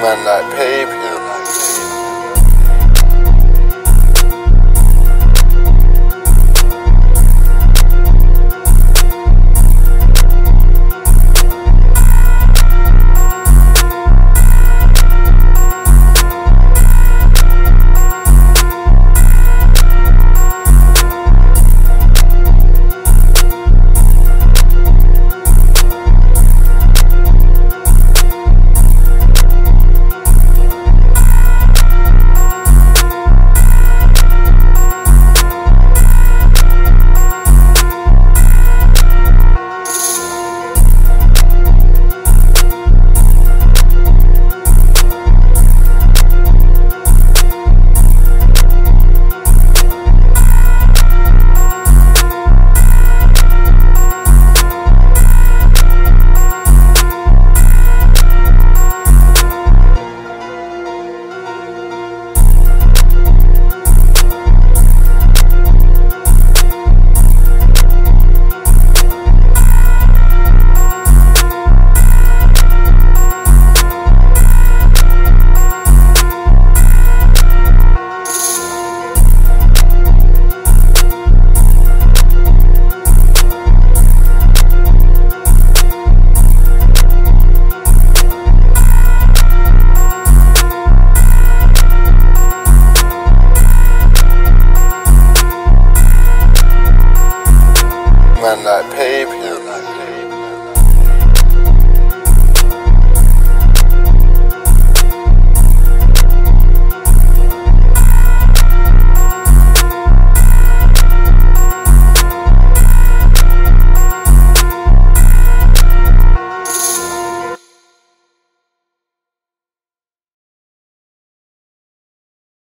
Man like paper. And I pay him.